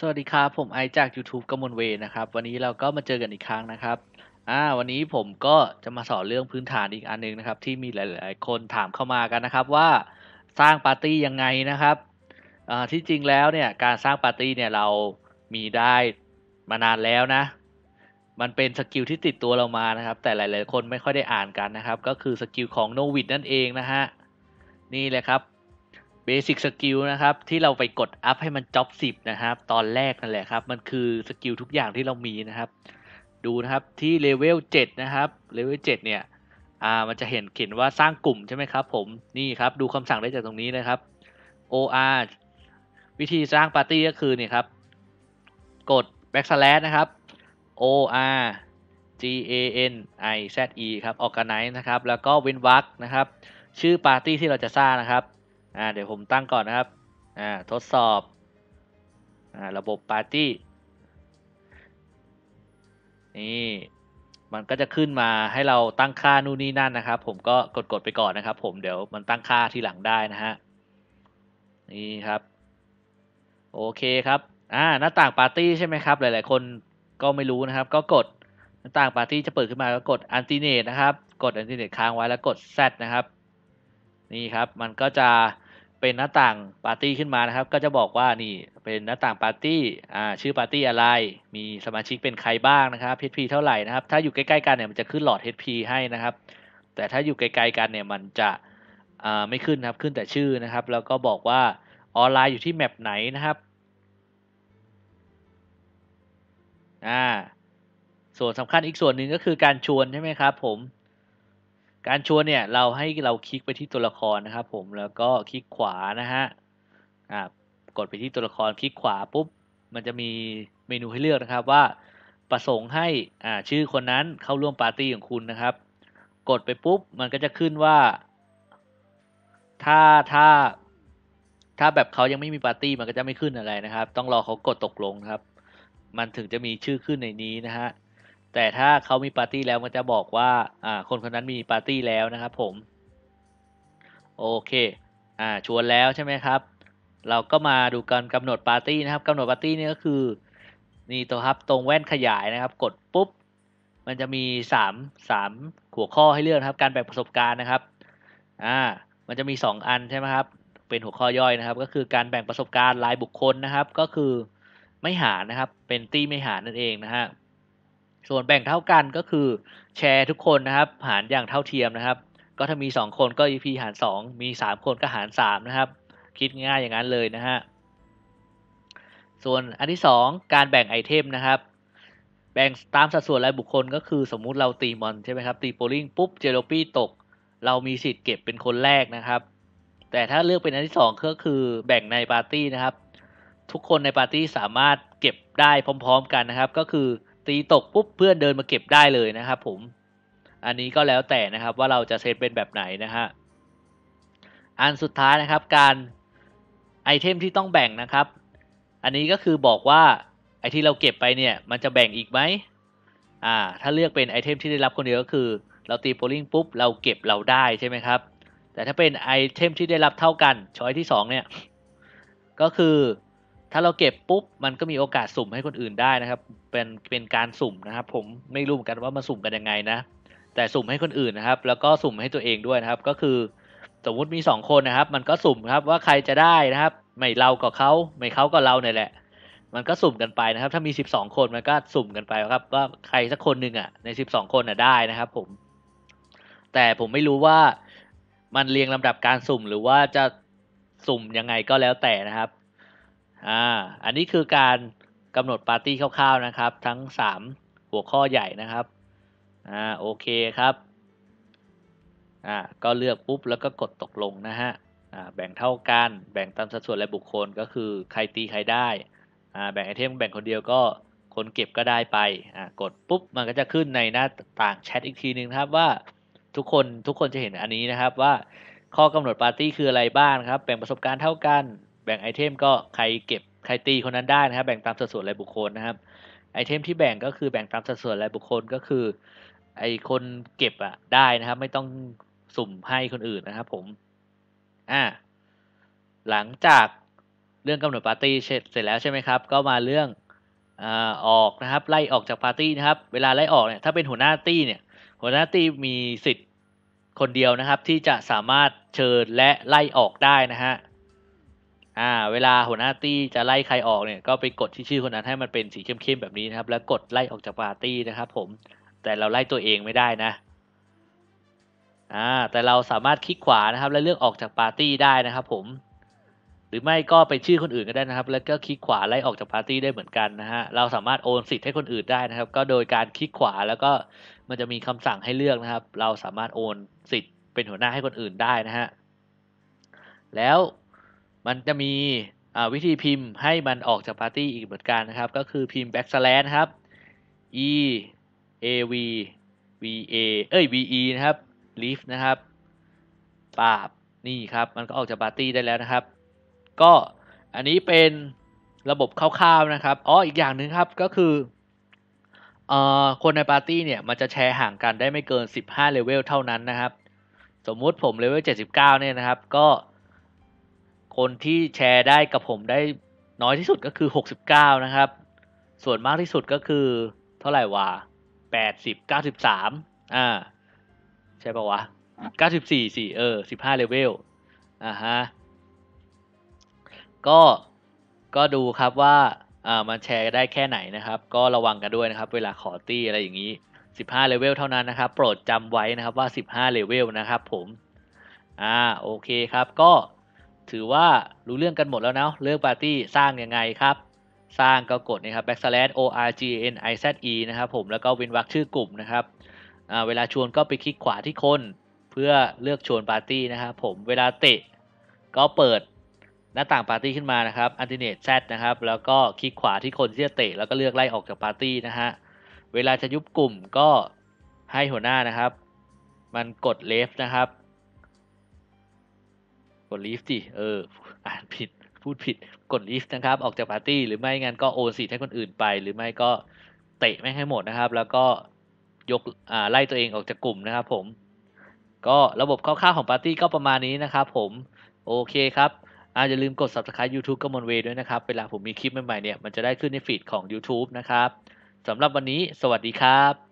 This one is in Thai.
สวัสดีครับ ผมไอจาก YouTube กมลเวนะครับ วันนี้เราก็มาเจอกันอีกครั้งนะครับ อ่า วันนี้ผมก็จะมาสอนเรื่องพื้นฐานอีกอันหนึงนะครับ ที่มีหลาย ๆ คนถามเข้ามากันนะครับว่าสร้างปาร์ตี้ยังไงนะครับ อ่า ที่จริงแล้วเนี่ยการสร้างปาร์ตี้เนี่ยเรามีได้มานานแล้วนะ มันเป็น skill ที่ติดตัวเรามานะครับ แต่หลาย ๆ คนไม่ค่อยได้อ่านกันนะครับ ก็คือ skill ของ novice นั่นเองนะฮะ นี่เลยครับ basic skill นะครับ ที่เราไปกด up ให้มัน job สิบนะครับ ตอนแรกนั่นแหละครับ มันคือ skill ทุกอย่างที่เรามีนะครับ ดูนะครับที่เลเวลเจ็ดนะครับเลเวลเจ็ดเนี่ยอ่ามันจะเห็นเขียนว่าสร้างกลุ่มใช่ไหมครับ ผมนี่ครับ ดูคำสั่งได้จากตรงนี้นะครับ OR วิธีสร้างปาร์ตี้ก็คือเนี่ยครับ กด backslash นะครับ O R G A N I Z E ครับ organize นะครับ แล้วก็เว้นวรรคนะครับ ชื่อปาร์ตี้ที่เราจะสร้างนะครับ อ่าเดี๋ยวผมตั้งก่อนนะครับอ่าทดสอบอ่าระบบปาร์ตี้นี่มันก็จะขึ้นมาให้เราตั้งค่านู่นนี่นั่นนะครับ ผมก็กดกดไปก่อนนะครับ ผมเดี๋ยวมันตั้งค่าที่หลังได้นะฮะนี่ครับโอเคครับอ่าหน้าต่างปาร์ตี้ใช่ไหมครับ หลาย ๆ คนก็ไม่รู้นะครับ ก็กดหน้าต่างปาร์ตี้จะเปิดขึ้นมาก็กดอันติเนตนะครับ กดอันติเนตค้างไว้แล้วกด Z นะครับ นี่ครับ มันก็จะ เป็นหน้าต่างปาร์ตี้ขึ้นมานะครับ ก็จะบอกว่านี่เป็นหน้าต่างปาร์ตี้อ่าชื่อปาร์ตี้อะไร มีสมาชิกเป็นใครบ้างนะครับ HP เท่าไหร่นะครับ ถ้าอยู่ใกล้ๆกันเนี่ยมันจะขึ้นหลอด HP ให้นะครับ แต่ถ้าอยู่ไกลๆกันเนี่ยมันจะอ่าไม่ขึ้นครับขึ้นแต่ชื่อนะครับ แล้วก็บอกว่าออนไลน์อยู่ที่แมปไหนนะครับอ่าส่วนสำคัญอีกส่วนหนึ่งก็คือการชวนใช่ไหมครับผม การชวนเนี่ยเราให้เราคลิกไปที่ตัวละครนะครับ ผมแล้วก็คลิกขวานะฮะอ่ากดไปที่ตัวละครคลิกขวาปุ๊บมันจะมีเมนูให้เลือกนะครับว่าประสงค์ให้อ่าชื่อคนนั้นเข้าร่วมปาร์ตี้ของคุณนะครับ กดไปปุ๊บมันก็จะขึ้นว่า ถ้าถ้าถ้าแบบเขายังไม่มีปาร์ตี้มันก็จะไม่ขึ้นอะไรนะครับ ต้องรอเขากดตกลงครับ มันถึงจะมีชื่อขึ้นในนี้นะฮะ แต่ถ้าเขามีปาร์ตี้แล้วมันจะบอกว่าอ่าคนคนนั้นมีปาร์ตี้แล้วนะครับผม โอเคอ่าชวนแล้วใช่ไหมครับ เราก็มาดูการกำหนดปาร์ตี้นะครับกำหนดปาร์ตี้นี่ก็คือนี่ตัวครับตรงแว่นขยายนะครับ กดปุ๊บ มันจะมีสามสามหัวข้อให้เลือกครับการแบ่งประสบการณ์นะครับอ่ามันจะมีสองอันใช่ไหมครับเป็นหัวข้อย่อยนะครับ ก็คือการแบ่งประสบการณ์รายบุคคลนะครับ ก็คือไม่หารนะครับ เป็นตี้ไม่หารนั่นเองนะฮะ ส่วนแบ่งเท่ากันก็คือแชร์ทุกคนนะครับหารอย่างเท่าเทียมนะครับ ก็ถ้ามี 2 คนก็ EP หาร 2 มี 3 คนก็หาร 3 นะครับ คิดง่ายอย่างนั้นเลยนะฮะส่วนอันที่ 2 การแบ่งไอเทมนะครับแบ่งตามสัดส่วนรายบุคคลก็คือสมมุติเราตีมอนใช่ไหมครับตีโปลิงปุ๊บเจโรปี้ตก เรามีสิทธิ์เก็บเป็นคนแรกนะครับ แต่ถ้าเลือกเป็นอันที่ 2 ก็คือแบ่งในปาร์ตี้นะครับ ทุกคนในปาร์ตี้สามารถเก็บได้พร้อม ๆ กันนะครับ ก็คือ ตีตกปุ๊บเพื่อนเดินมาเก็บได้เลยนะครับผม อันนี้ก็แล้วแต่นะครับว่าเราจะเซตเป็นแบบไหนนะฮะ อันสุดท้ายนะครับการ item ที่ต้องแบ่งนะครับ อันนี้ก็คือบอกว่าไอที่เราเก็บไปเนี่ยมันจะแบ่งอีกไหมอ่า ถ้าเลือกเป็น item ที่ได้รับคนเดียวก็คือ เราตีโพลิงปุ๊บเราเก็บเราได้ใช่ไหมครับ แต่ถ้าเป็นไอเทมที่ได้รับเท่ากันช้อยที่สองเนี่ยก็คือ ถ้าเราเก็บปุ๊บมันก็มีโอกาสสุ่มให้คนอื่นได้นะครับ เป็นเป็นการสุ่มนะครับ ผมไม่รู้เหมือนกันว่ามาสุ่มกันยังไงนะ แต่สุ่มให้คนอื่นนะครับ แล้วก็สุ่มให้ตัวเองด้วยนะครับ ก็คือสมมุติมีสองคนนะครับ มันก็สุ่มครับว่าใครจะได้นะครับ ไม่เรากับเขาไม่เขากับเราเนี่ยแหละ มันก็สุ่มกันไปนะครับ ถ้ามีสิบสองคนมันก็สุ่มกันไปครับ ว่าใครสักคนหนึ่งอะในสิบสองคนอะได้นะครับ ผม แต่ผมไม่รู้ว่ามันเรียงลำดับการสุ่มหรือว่าจะสุ่มยังไงก็แล้วแต่นะครับ อ่าอันนี้คือการกำหนดปาร์ตี้คร่าวๆนะครับ ทั้งสามหัวข้อใหญ่นะครับอ่าโอเคครับอ่าก็เลือกปุ๊บแล้วก็กดตกลงนะฮะอ่าแบ่งเท่ากันแบ่งตามสัดส่วนและบุคคลก็คือใครตีใครได้อ่าแบ่งไอเทมแบ่งคนเดียวก็คนเก็บก็ได้ไปอ่ากดปุ๊บมันก็จะขึ้นในหน้าต่างแชทอีกทีนึงครับว่าทุกคนทุกคนจะเห็นอันนี้นะครับว่าข้อกำหนดปาร์ตี้คืออะไรบ้างครับแบ่งประสบการณ์เท่ากัน แบ่งไอเทมก็ใครเก็บใครตีคนนั้นได้นะครับ แบ่งตามสัดส่วนรายบุคคลนะครับ ไอเทมที่แบ่งก็คือแบ่งตามสัดส่วนรายบุคคลก็คือ ไอคนเก็บอะได้นะครับ ไม่ต้องสุ่มให้คนอื่นนะครับ ผม อ่า หลังจากเรื่องกำหนดปาร์ตี้เสร็จแล้วใช่ไหมครับ ก็มาเรื่องเอาออกนะครับ ไล่ออกจากปาร์ตี้นะครับ เวลาไล่ออกเนี่ยถ้าเป็นหัวหน้าตี้เนี่ย หัวหน้าตี้มีสิทธิ์คนเดียวนะครับ ที่จะสามารถเชิญและไล่ออกได้นะฮะ อ่า เวลาหัวหน้าตี้จะไล่ใครออกเนี่ย ก็ไปกดที่ชื่อคนนั้นให้มันเป็นสีเข้มๆแบบนี้นะครับ แล้วกดไล่ออกจากปาร์ตี้นะครับผม แต่เราไล่ตัวเองไม่ได้นะ อ่า แต่เราสามารถคลิกขวานะครับ แล้วเลือกออกจากปาร์ตี้ได้นะครับ ผม หรือไม่ก็เป็นชื่อคนอื่นก็ได้นะครับ แล้วก็คลิกขวาไล่ออกจากปาร์ตี้ได้เหมือนกันนะฮะ เราสามารถโอนสิทธิ์ให้คนอื่นได้นะครับ ก็โดยการคลิกขวาแล้วก็มันจะมีคำสั่งให้เลือกนะครับ เราสามารถโอนสิทธิ์เป็นหัวหน้าให้คนอื่นได้นะฮะ แล้ว มันจะมีวิธีพิมพ์ให้มันออกจากปาร์ตี้อีกเหมือนกันนะครับ ก็คือพิมพ์ backslash นะครับ e a v v a เอ้ย v e นะครับ leave นะครับปั๊บนี่ครับ มันก็ออกจากปาร์ตี้ได้แล้วนะครับ ก็อันนี้เป็นระบบคร่าวๆนะครับอ๋ออีกอย่างหนึ่งครับก็คือเอ่อคนในปาร์ตี้เนี่ยมันจะแชร์ห่างกันได้ไม่เกิน 15เลเวลเท่านั้นนะครับ สมมุติผมเลเวล79เนี่ยนะครับ ก็ คนที่แชร์ได้กับผมได้น้อยที่สุดก็คือ 69 นะครับ ส่วนมากที่สุดก็คือ เท่าไหร่วะ80 93 อ่า ใช่ปะวะ 94สิเออ 15 เลเวล อ่าฮะ ก็ ก็ดูครับว่า อ่า มันแชร์ได้แค่ไหนนะครับ ก็ระวังกันด้วยนะครับ เวลาขอตี้อะไรอย่างนี้ 15 เลเวลเท่านั้นนะครับ โปรดจำไว้นะครับว่า 15 เลเวลนะครับผม อ่า โอเคครับ ก็ ถือว่ารู้เรื่องกันหมดแล้วนะเรื่องปาร์ตี้สร้างยังไงครับ สร้างก็กดนะครับ backslash o r g n i z e นะครับผมแล้วก็เว้นวรรคชื่อกลุ่มนะครับเวลาชวนก็ไปคลิกขวาที่คนเพื่อเลือกชวนปาร์ตี้นะครับผมเวลาเตะก็เปิดหน้าต่างปาร์ตี้ขึ้นมานะครับ alternate z นะครับ แล้วก็คลิกขวาที่คนที่จะเตะแล้วก็เลือกไล่ออกจากปาร์ตี้นะฮะ เวลาจะยุบกลุ่มก็ให้หัวหน้านะครับ มันกด left นะครับ กด leave ดิเออ อ่านผิดพูดผิดกด leave นะครับ ออกจากปาร์ตี้หรือไม่งั้นก็โอนสิทธิ์ให้คนอื่นไป หรือไม่ก็เตะไม่ให้หมดนะครับ แล้วก็ยกอ่าไล่ตัวเองออกจากกลุ่มนะครับ ผม ก็ระบบคร่าวๆของปาร์ตี้ก็ประมาณนี้นะครับ ผมโอเคครับอาอย่าลืมกด subscribe YouTube กมลเวด้วยนะครับ เวลาผมมีคลิปใหม่ๆเนี่ยมันจะได้ขึ้นในฟีดของ YouTube นะครับสำหรับวันนี้ สวัสดีครับ